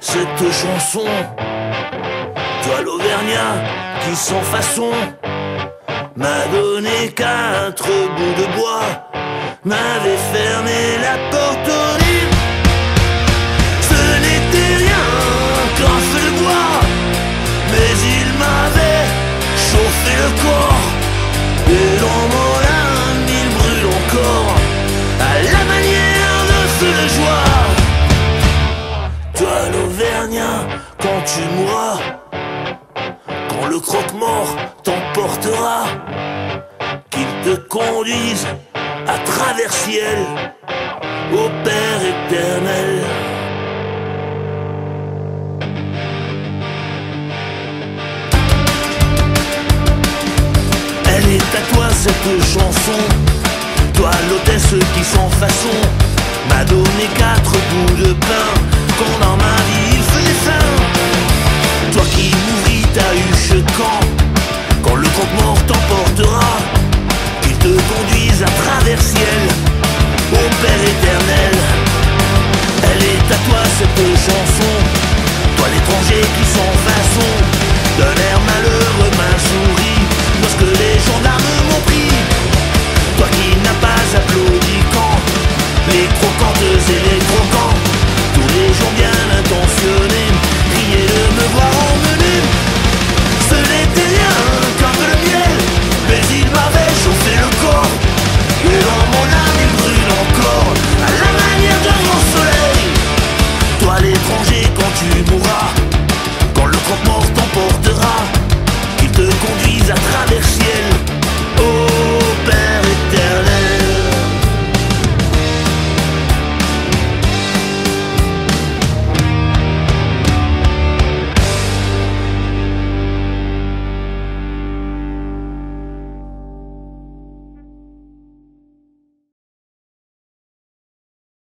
cette chanson. Toi l'Auvergnat qui sans façon m'a donné quatre bouts de bois, m'avait fermé la tu mourras, quand le croque-mort t'emportera, qu'il te conduise à travers ciel, au Père éternel. Elle est à toi cette chanson, toi l'hôtesse qui sans façon Elle est à toi cette chanson tu mourras